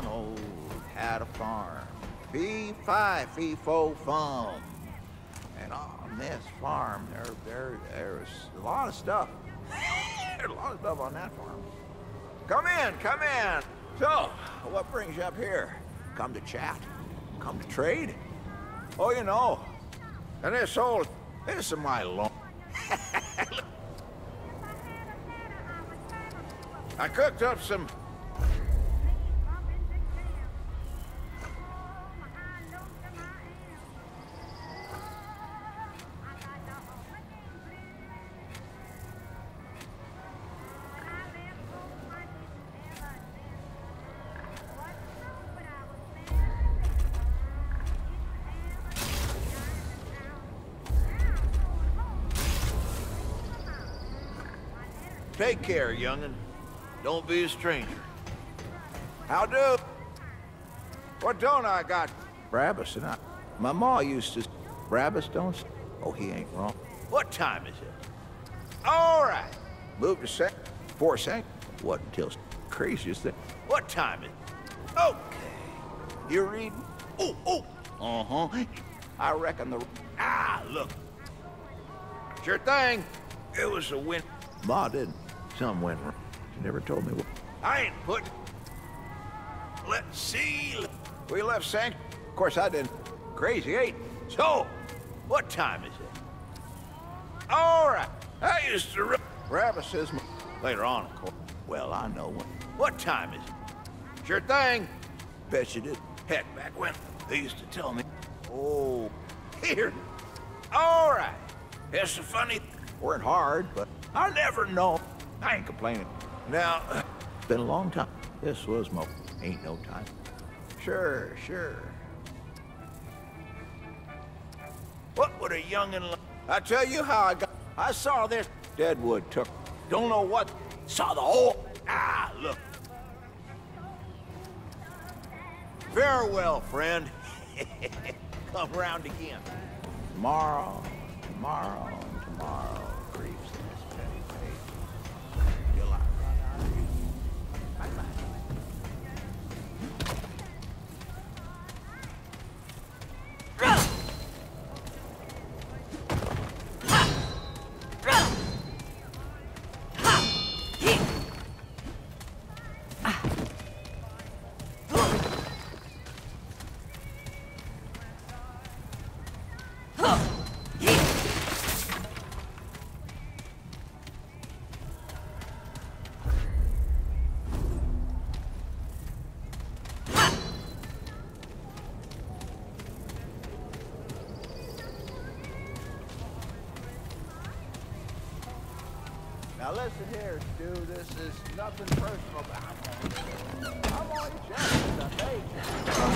MacDonald had a farm. Fee fi fee fo fum. And on this farm, there, there, there's a lot of stuff. there's a lot of stuff on that farm. Come in, come in. So, what brings you up here? Come to chat? Come to trade? Oh, you know. And this old, this is my loan. I cooked up some Take care, young'un. Don't be a stranger. How do? What don't I got? Brabus and I. My ma used to. Brabus don't. Oh, he ain't wrong. What time is it? All right. Move to sec. Four sec. What until craziest thing? What time is it? Okay. You reading? Oh, oh. Uh huh. I reckon the. Ah, look. Sure thing. It was a win. Ma didn't. Some went wrong. She never told me what. I ain't put. Let's see. We left Sanct. Of course, I didn't. Crazy eight. So, what time is it? All right. I used to. Rabbit says m- later on, of course. Well, I know when. What time is it? Sure thing. Bet you did. Heck, back when they used to tell me. Oh, here. All right. It's a funny. Weren't hard, but I never know. I ain't complaining. Now, it's been a long time. This was mo. Ain't no time. Sure, sure. What would a youngin' like? I tell you how I got. I saw this. Deadwood took. Don't know what. Saw the whole. Ah, look. Farewell, friend. Come round again. Tomorrow, tomorrow, and tomorrow Now listen here, dude, This is nothing personal, but I'm on, your chest, I.